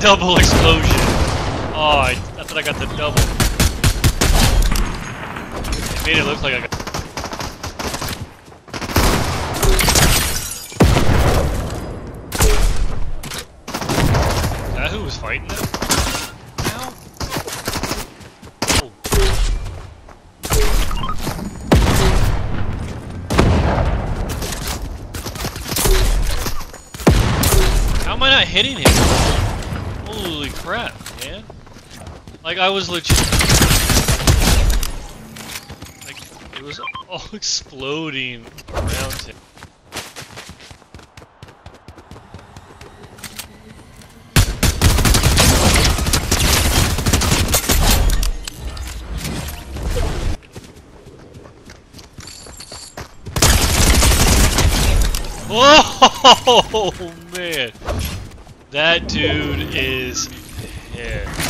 Double explosion. Oh, I, I thought I got the double. It made it look like I got. Is that who was fighting them? Ow. How am I not hitting him? Holy crap, man. Like, I was legit... Like, it was all exploding around him. Oh man, that dude is yeah.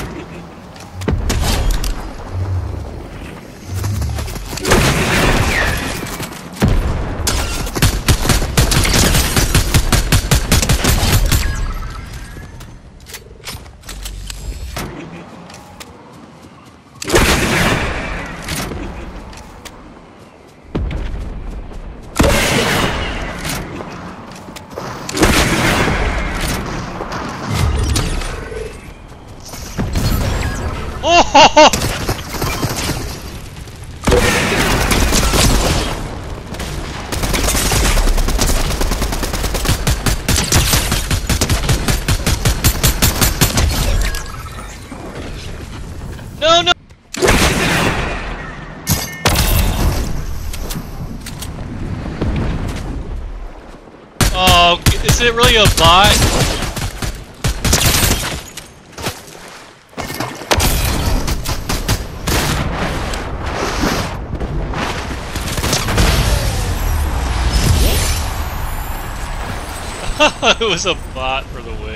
Oh! No, no! Oh, is it really a bot? it was a bot for the win.